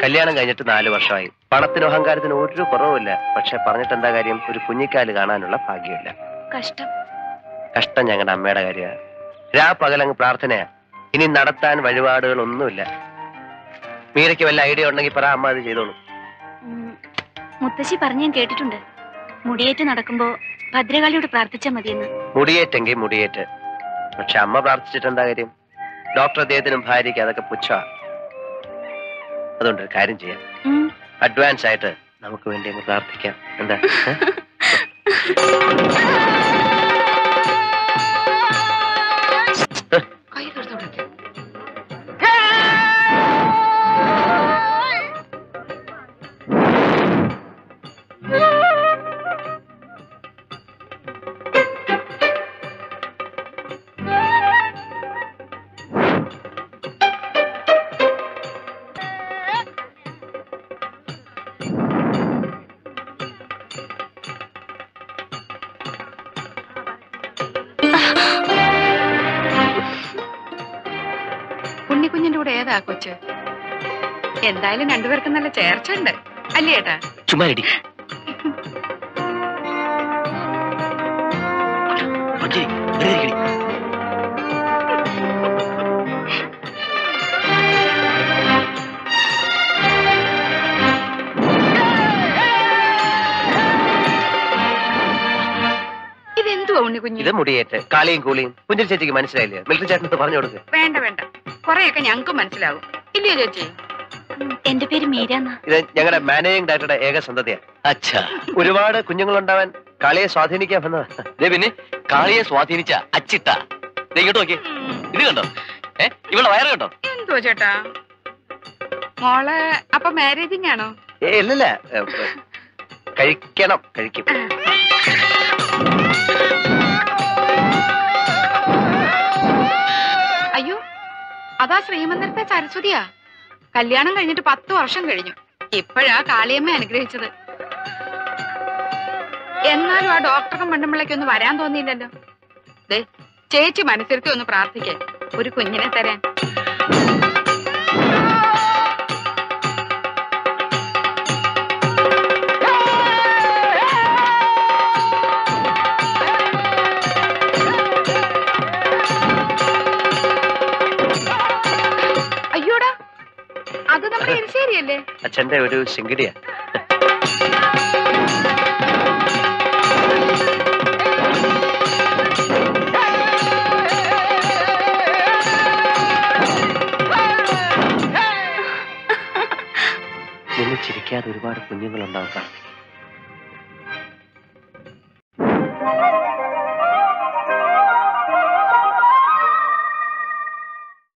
കല്യാണം കഴിഞ്ഞിട്ട് നാല് വർഷമായി. പണത്തിനും അഹങ്കാരത്തിനും ഒരു കുറവുമില്ല. പക്ഷെ പറഞ്ഞിട്ട് എന്താ കാര്യം? ഒരു കുഞ്ഞിക്കാൽ കാണാനുള്ള ഭാഗ്യമില്ല. കഷ്ടം. കഷ്ടം ഞങ്ങളുടെ അമ്മയുടെ കാര്യമാണ് രാ പകലങ്ങ് പ്രാർത്ഥനയാ. ഇനി നടത്താൻ വഴിപാടുകളൊന്നുമില്ല. മീരയ്ക്ക് വല്ല ഐഡിയ ഉണ്ടെങ്കിൽ പറ അമ്മ അത് ചെയ്തോളൂ. മുത്തശ്ശി പറഞ്ഞു ഞാൻ കേട്ടിട്ടുണ്ട്. മുടിയേറ്റ് നടക്കുമ്പോ ഭദ്രകാളിയോട് പ്രാർത്ഥിച്ചാൽ മതിയെന്ന്. മുടിയേറ്റെങ്കിൽ മുടിയേറ്റ്. പക്ഷെ അമ്മ പ്രാർത്ഥിച്ചിട്ട് എന്താ കാര്യം? ഡോക്ടർ അദ്ദേഹത്തിനും ഭാര്യയ്ക്ക് അതൊക്കെ പുച്ഛ അതുകൊണ്ട് ഒരു കാര്യം ചെയ്യാം. അഡ്വാൻസ് ആയിട്ട് നമുക്ക് വേണ്ടി അങ്ങ് പ്രാർത്ഥിക്കാം. എന്താ? ഉണ്ണിക്കുഞ്ഞിന്റെ കൂടെ ഏതാ കൊച്ച്? എന്തായാലും രണ്ടുപേർക്കും നല്ല ചേർച്ച ഉണ്ട്. അല്ലേ ഏട്ടാ? ചുമ്മാ ഇടി ഇതെന്തുവാ ഉണ്ണിക്കുഞ്ഞ് ഇത് മുടിയേറ്റ് കാളിയും കൂളിയും. കുഞ്ഞിൽ ചേച്ചിക്ക് മനസ്സിലായില്ലേ? മിലിറ്ററി ചേട്ടനത്ത് പറഞ്ഞു കൊടുക്ക്. വേണ്ട വേണ്ട. കൊറേയൊക്കെ ഞങ്ങൾക്കും മനസ്സിലാവും ഇല്ലയോ ചേച്ചി? എന്റെ പേര് മീര ഇത് ഞങ്ങളുടെ മാനേജിംഗ് ഡയറക്ടറുടെ ഏക സന്തതിയാണ് അച്ഛാ. ഒരുപാട് കുഞ്ഞുങ്ങളുണ്ടാവാൻ കാളിയെ സ്വാധീനിക്കാൻ വന്നത്. ദേ പിന്നെ കാളിയെ സ്വാധീനിച്ച അച്ചിട്ട ദേ ഇങ്ങോട്ട് നോക്കി ഇത് കണ്ടോ? ഏ ഇവളുടെ വയറ് കണ്ടോ? എന്തോ ചേട്ടാ? മോൾ അപ്പൊ മാരേജിംഗ് ആണോ? ഏ ഇല്ലല്ല. ഏ, കഴിക്കണം കഴിക്കും. അതാ ശ്രീമന്ദിരത്തെ സരസ്വതിയാ. കല്യാണം കഴിഞ്ഞിട്ട് പത്ത് വർഷം കഴിഞ്ഞു. ഇപ്പോഴാ കാളിയമ്മ അനുഗ്രഹിച്ചത്. എന്നാലും ആ ഡോക്ടർക്കും ഒന്ന് വരാൻ തോന്നിയില്ലല്ലോ. ദേ ചേച്ചി മനസ്സിരുത്തി ഒന്ന് പ്രാർത്ഥിക്കേ. ഒരു കുഞ്ഞിനെ തരാൻ. അത് നമ്മുടെ എരിശ്ശേരിയല്ലേ അച്ഛന്റെ ഒരു ശിങ്കിടിയാ. നിന്ന് ചിരിക്കാതെ ഒരുപാട് കുഞ്ഞുങ്ങളുണ്ടാവും. പ്രാർത്ഥിക്കും